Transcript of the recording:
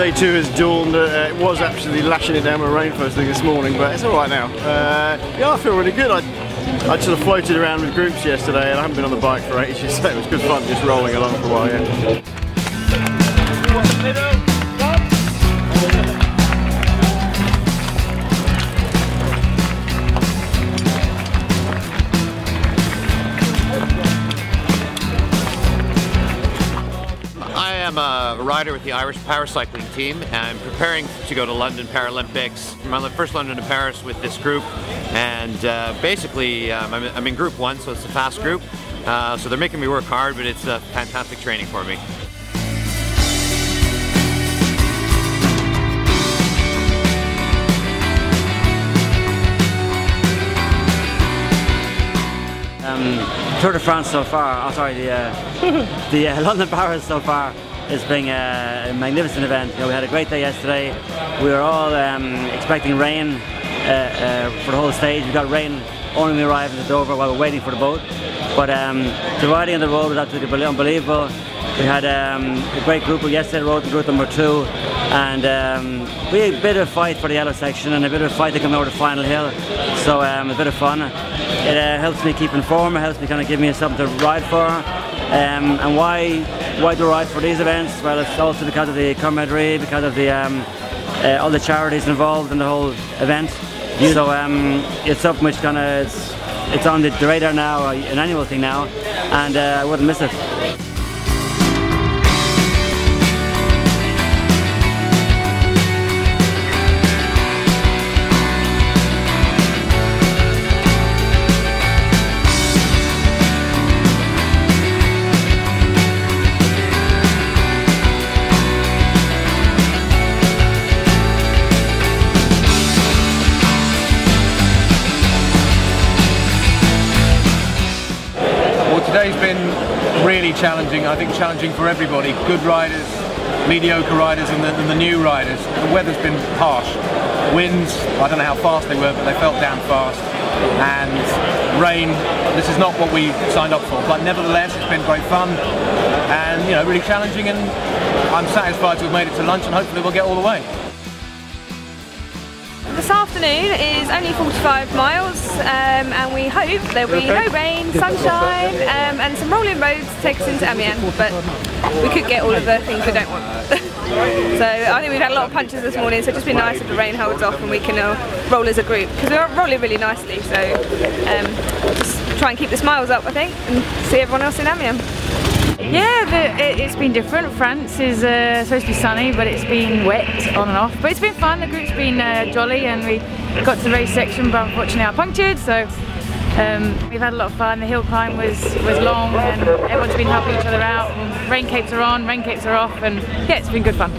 Day two has dawned. Uh, it was actually lashing it down with rain first thing this morning, but it's all right now. Uh, yeah, I feel really good. I, I sort of floated around with groups yesterday, and I haven't been on the bike for ages, so it was good fun just rolling along for a while. Yeah. A rider with the Irish Paracycling team and I'm preparing to go to London Paralympics. I'm first London to Paris with this group and uh, basically um, I'm, I'm, in group one so it's a fast group. Uh, so they're making me work hard but it's a fantastic training for me. Um, Tour de France so far, oh sorry, the, uh, the uh, London Paris so far it's been a magnificent event. You know, we had a great day yesterday. We were all um, expecting rain uh, uh, for the whole stage. We got rain only when we arrived at Dover while we were waiting for the boat. But um, the riding on the road was absolutely unbelievable. We had um, a great group yesterday, rode group number two, and um, we had a bit of a fight for the yellow section and a bit of a fight to come over the final hill. So um, a bit of fun. It uh, helps me keep in form, it helps me kind of give me something to ride for. Um, and why why I ride for these events? Well, it's also because of the camaraderie, because of the um, uh, all the charities involved in the whole event. So um, it's something which kind of it's, it's on the radar now, an annual thing now, and uh, I wouldn't miss it. Today's been really challenging. I think challenging for everybody. Good riders, mediocre riders and the, and the, new riders. The weather's been harsh. Winds, I don't know how fast they were, but they felt down fast. And rain, this is not what we signed up for. But nevertheless, it's been great fun and you know really challenging and I'm satisfied to have made it to lunch and hopefully we'll get all the way. This afternoon is only 45 miles um, and we hope there will be no rain, sunshine um, and some rolling roads take us into Amiens but we could get all of the things we don't want. so I think we've had a lot of punches this morning so it'd just be nice if the rain holds off and we can uh, roll as a group because we're rolling really nicely so um, just try and keep the smiles up I think and see everyone else in Amiens. Yeah, the, it, has been different. France is uh, supposed to be sunny, but it's been wet on and off. But it's been fun. The group's been uh, jolly, and we got to the race section, but unfortunately I punctured. So um, we've had a lot of fun. The hill climb was was long, and everyone's been helping each other out. Rain capes are on, rain capes are off, and yeah, it's been good fun.